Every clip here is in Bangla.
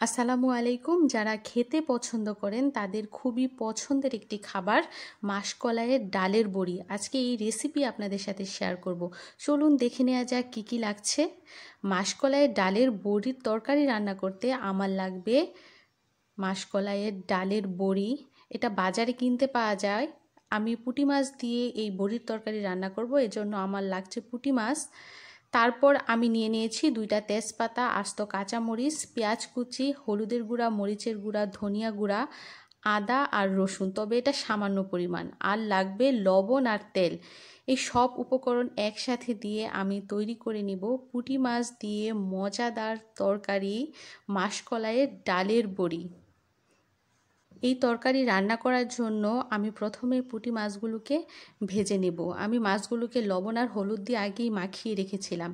আসসালামু আলাইকুম। যারা খেতে পছন্দ করেন, তাদের খুবই পছন্দের একটি খাবার মাসকলাইয়ের ডালের বড়ি। আজকে এই রেসিপি আপনাদের সাথে শেয়ার করব। চলুন দেখে নেওয়া যাক কী কী লাগছে। মাসকলাইয়ের ডালের বড়ির তরকারি রান্না করতে আমার লাগবে মাসকলাইয়ের ডালের বড়ি। এটা বাজারে কিনতে পাওয়া যায়। আমি পুঁটি মাছ দিয়ে এই বড়ির তরকারি রান্না করব। এজন্য আমার লাগছে পুঁটি মাছ। তারপর আমি নিয়ে নিয়েছি দুইটা তেজপাতা, আস্ত কাঁচামরিচ, পেঁয়াজ কুচি, হলুদের গুঁড়া, মরিচের গুঁড়া, ধনিয়া গুঁড়া, আদা আর রসুন। তবে এটা সামান্য পরিমাণ। আর লাগবে লবণ আর তেল। এই সব উপকরণ একসাথে দিয়ে আমি তৈরি করে নিব পুঁটি মাছ দিয়ে মজাদার তরকারি, মাসকলাইয়ের ডালের বড়ি। এই তরকারি রান্না করার জন্য আমি প্রথমে পুঁটি মাছগুলোকে ভেজে নেব। আমি মাছগুলোকে লবণ আর হলুদ দিয়ে আগেই মাখিয়ে রেখেছিলাম।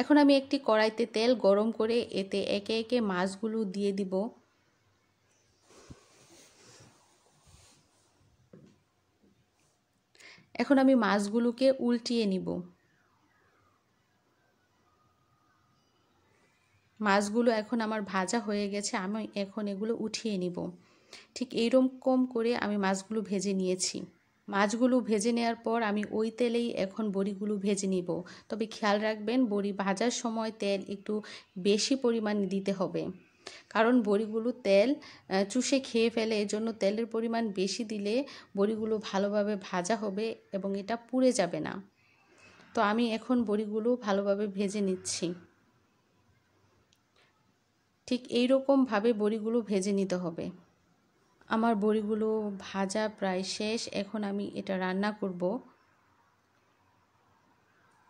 এখন আমি একটি কড়াইতে তেল গরম করে এতে একে একে মাছগুলো দিয়ে দিব। এখন আমি মাছগুলোকে উল্টিয়ে নিব। মাছগুলো এখন আমার ভাজা হয়ে গেছে, আমি এখন এগুলো উঠিয়ে নিব। ঠিক এইরকম করে আমি মাছগুলো ভেজে নিয়েছি। মাছগুলো ভেজে নেওয়ার পর আমি ওই তেলেই এখন বড়িগুলো ভেজে নিব। তবে খেয়াল রাখবেন, বড়ি ভাজার সময় তেল একটু বেশি পরিমাণ দিতে হবে। কারণ বড়িগুলো তেল চুষে খেয়ে ফেলে, এজন্য তেলের পরিমাণ বেশি দিলে বড়িগুলো ভালোভাবে ভাজা হবে এবং এটা পুড়ে যাবে না। তো আমি এখন বড়িগুলো ভালোভাবে ভেজে নিচ্ছি। ঠিক এই রকমভাবে বড়িগুলো ভেজে নিতে হবে। আমার বড়িগুলো ভাজা প্রায় শেষ, এখন আমি এটা রান্না করব।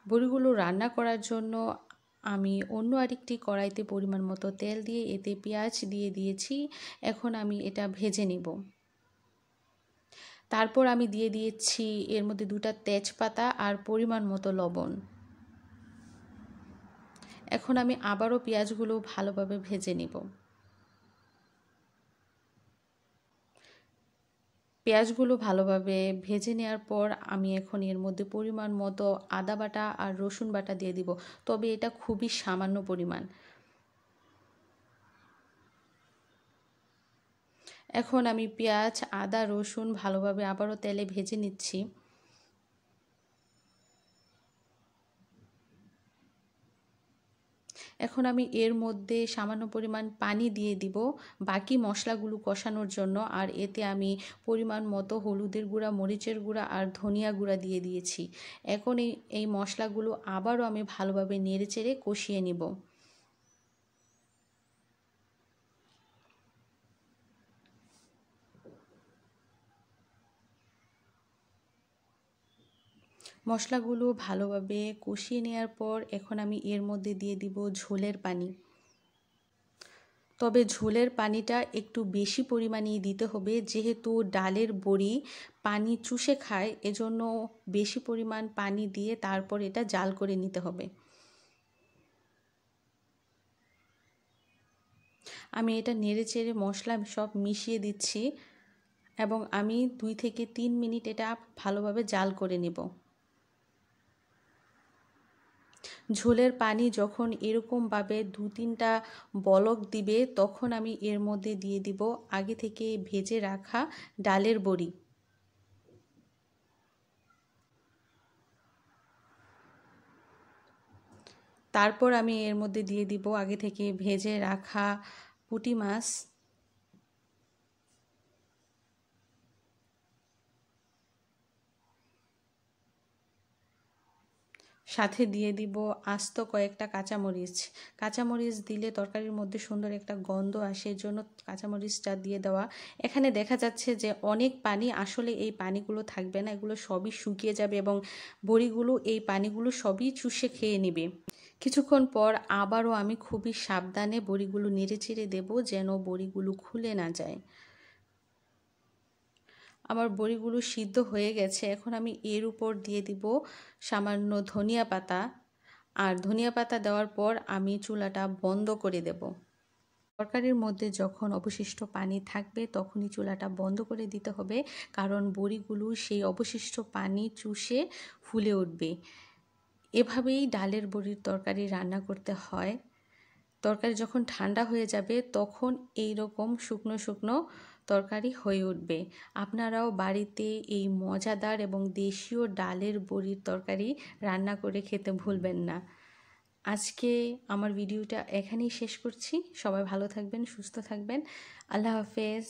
বড়িগুলো রান্না করার জন্য আমি অন্য আরেকটি কড়াইতে পরিমাণ মতো তেল দিয়ে, এতে পেঁয়াজ দিয়ে দিয়েছি, এখন আমি এটা ভেজে নেব। তারপর আমি দিয়ে দিয়েছি এর মধ্যে দুটা তেজপাতা আর পরিমাণ মতো লবণ। এখন আমি আবারও পেঁয়াজগুলো ভালোভাবে ভেজে নেব। পেঁয়াজগুলো ভালোভাবে ভেজে নেওয়ার পর আমি এখন এর মধ্যে পরিমাণ মতো আদা বাটা আর রসুন বাটা দিয়ে দিব। তবে এটা খুবই সামান্য পরিমাণ। এখন আমি পেঁয়াজ, আদা, রসুন ভালোভাবে আবারও তেলে ভেজে নিচ্ছি। এখন আমি এর মধ্যে সামান্য পরিমাণ পানি দিয়ে দিব। বাকি মশলাগুলো কষানোর জন্য, আর এতে আমি পরিমাণ মতো হলুদের গুঁড়া, মরিচের গুঁড়া আর ধনিয়া গুঁড়া দিয়ে দিয়েছি। এখন এই এই মশলাগুলো আবারও আমি ভালোভাবে নেড়ে চেড়ে কষিয়ে নিব। মশলাগুলো ভালোভাবে কষিয়ে নেওয়ার পর এখন আমি এর মধ্যে দিয়ে দিব ঝোলের পানি। তবে ঝোলের পানিটা একটু বেশি পরিমাণেই দিতে হবে, যেহেতু ডালের বড়ি পানি চুষে খায়, এজন্য বেশি পরিমাণ পানি দিয়ে তারপর এটা জাল করে নিতে হবে। আমি এটা নেড়ে চেড়ে মশলা সব মিশিয়ে দিচ্ছি এবং আমি দুই থেকে তিন মিনিট এটা ভালোভাবে জাল করে নেব। ঝোলের পানি যখন এরকমভাবে দু তিনটা বলক দিবে, তখন আমি এর মধ্যে দিয়ে দিব আগে থেকে ভেজে রাখা ডালের বড়ি। তারপর আমি এর মধ্যে দিয়ে দিব আগে থেকে ভেজে রাখা পুঁটি মাছ। সাথে দিয়ে দিব আস্ত কয়েকটা কাঁচামরিচ। কাঁচামরিচ দিলে তরকারির মধ্যে সুন্দর একটা গন্ধ আসে জন্য কাঁচামরিচটা দিয়ে দেওয়া। এখানে দেখা যাচ্ছে যে অনেক পানি, আসলে এই পানিগুলো থাকবে না, এগুলো সবই শুকিয়ে যাবে এবং বড়িগুলো, এই পানিগুলো সবই চুষে খেয়ে নেবে। কিছুক্ষণ পর আবারও আমি খুবই সাবধানে বড়িগুলো নেড়ে চেড়ে দেবো যেন বড়িগুলো খুলে না যায়। আমার বড়িগুলো সিদ্ধ হয়ে গেছে, এখন আমি এর উপর দিয়ে দিব সামান্য ধনিয়া পাতা। আর ধনিয়া পাতা দেওয়ার পর আমি চুলাটা বন্ধ করে দেব। তরকারির মধ্যে যখন অবশিষ্ট পানি থাকবে, তখনই চুলাটা বন্ধ করে দিতে হবে, কারণ বড়িগুলো সেই অবশিষ্ট পানি চুষে ফুলে উঠবে। এভাবেই ডালের বড়ির তরকারি রান্না করতে হয়। তরকারি যখন ঠান্ডা হয়ে যাবে, তখন এই রকম শুকনো শুকনো তরকারি হয়ে উঠবে। আপনারাও বাড়িতে এই মজাদার এবং দেশীয় ডালের বড়ির তরকারি রান্না করে খেতে ভুলবেন না। আজকে আমার ভিডিওটা এখানেই শেষ করছি। সবাই ভালো থাকবেন, সুস্থ থাকবেন। আল্লাহ হাফেজ।